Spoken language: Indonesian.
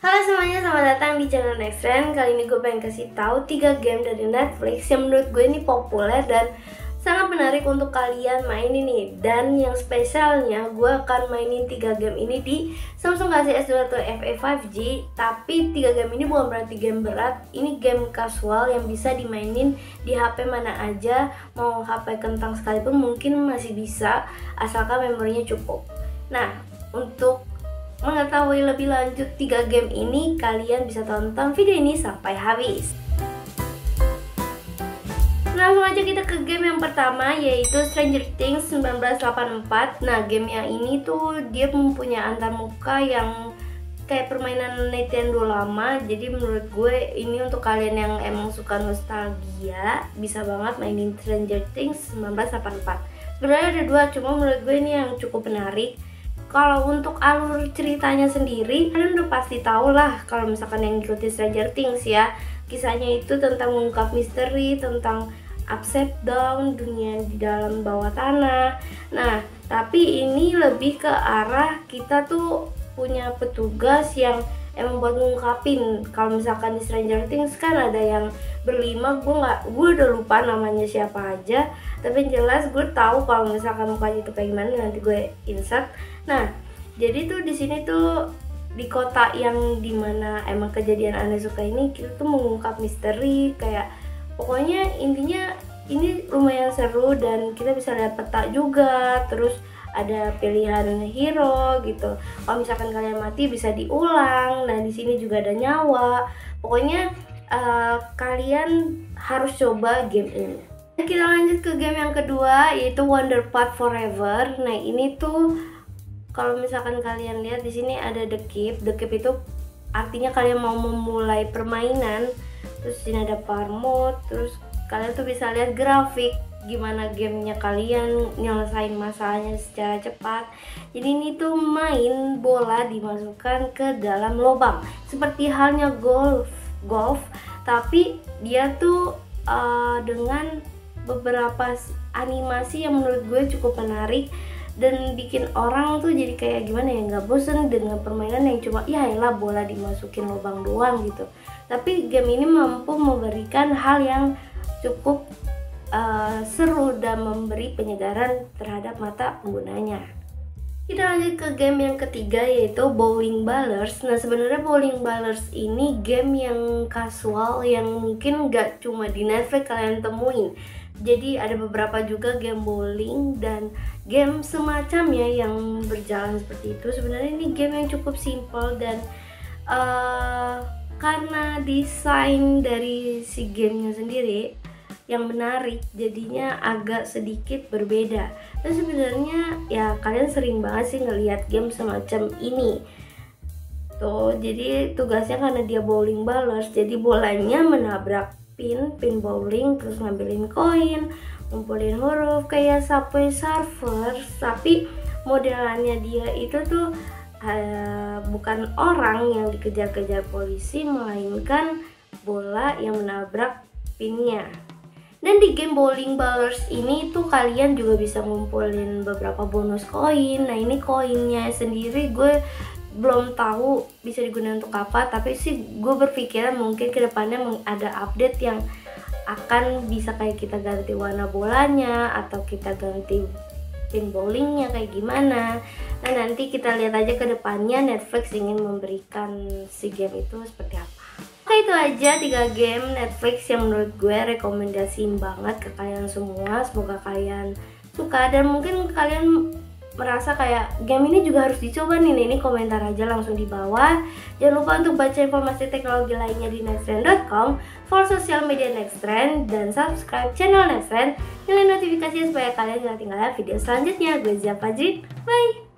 Halo semuanya, selamat datang di channel Next Trend. Kali ini gue pengen kasih tahu 3 game dari Netflix yang menurut gue ini populer dan sangat menarik untuk kalian main ini. Dan yang spesialnya gue akan mainin 3 game ini di Samsung Galaxy S22 FE 5G. Tapi 3 game ini bukan berarti game berat, ini game casual yang bisa dimainin di HP mana aja, mau HP kentang sekalipun mungkin masih bisa asalkan memorinya cukup. Nah, untuk mengetahui lebih lanjut 3 game ini, kalian bisa tonton video ini sampai habis. Langsung aja kita ke game yang pertama yaitu Stranger Things 1984. Nah, game yang ini tuh dia mempunyai antar muka yang kayak permainan Nintendo lama. Jadi menurut gue ini untuk kalian yang emang suka nostalgia bisa banget mainin Stranger Things 1984. Sebenarnya ada dua, cuma menurut gue ini yang cukup menarik kalau untuk alur ceritanya sendiri kalian udah pasti tahu lah kalau misalkan yang ngikutin Stranger Things ya. Kisahnya itu tentang mengungkap misteri tentang upside down dunia di dalam bawah tanah. Nah tapi ini lebih ke arah kita tuh punya petugas yang emang buat ngungkapin kalau misalkan di Stranger Things kan ada yang berlima gue nggak gue udah lupa namanya siapa aja. Tapi jelas gue tahu kalau misalkan mukanya itu kayak gimana nanti gue insert. Nah jadi tuh di sini tuh di kota yang di mana emang kejadian aneh suka ini kita tuh mengungkap misteri kayak pokoknya intinya ini lumayan seru dan kita bisa lihat peta juga. Terus ada pilihan hero gitu. Kalau misalkan kalian mati bisa diulang. Nah di sini juga ada nyawa. Pokoknya uh, kalian harus coba game ini. Kita lanjut ke game yang kedua yaitu Wonder Part Forever. Nah ini tuh kalau misalkan kalian lihat di sini ada the keep. The keep itu artinya kalian mau memulai permainan. Terus sini ada par mode terus kalian tuh bisa lihat grafik gimana gamenya kalian nyelesain masalahnya secara cepat. Jadi ini tuh main bola dimasukkan ke dalam lubang. Seperti halnya golf golf tapi dia tuh uh, dengan beberapa animasi yang menurut gue cukup menarik dan bikin orang tuh jadi kayak gimana ya nggak bosen dengan permainan yang cuma ya elah bola dimasukin lubang doang gitu. Tapi game ini mampu memberikan hal yang cukup uh, seru dan memberi penyegaran terhadap mata penggunanya. Kita lanjut ke game yang ketiga yaitu Bowling Ballers. Nah sebenarnya Bowling Ballers ini game yang casual yang mungkin nggak cuma di Netflix kalian temuin. Jadi ada beberapa juga game bowling dan game semacamnya yang berjalan seperti itu. Sebenarnya ini game yang cukup simple dan uh, karena desain dari si gamenya sendiri yang menarik jadinya agak sedikit berbeda. Dan sebenarnya ya kalian sering banget sih ngelihat game semacam ini. Tuh jadi tugasnya karena dia bowling ballers jadi bolanya menabrak pin pin bowling terus ngambilin koin ngumpulin huruf kayak Subway Surfer tapi modelannya dia itu tuh uh, bukan orang yang dikejar-kejar polisi melainkan bola yang menabrak pinnya dan di game bowling ballers ini tuh kalian juga bisa ngumpulin beberapa bonus koin. Nah ini koinnya sendiri gue belum tahu bisa digunakan untuk apa tapi sih gue berpikiran mungkin ke depannya ada update yang akan bisa kayak kita ganti warna bolanya atau kita ganti pin bowlingnya kayak gimana. Nah nanti kita lihat aja ke depannya Netflix ingin memberikan si game itu seperti apa itu aja tiga game Netflix yang menurut gue rekomendasiin banget ke kalian semua. Semoga kalian suka dan mungkin kalian merasa kayak game ini juga harus dicoba nih. Ini komentar aja langsung di bawah. Jangan lupa untuk baca informasi teknologi lainnya di nexttrend.com follow sosial media nexttrend dan subscribe channel nexttrend nyalain notifikasi supaya kalian gak ketinggalan video selanjutnya. Gue Zia Fajri bye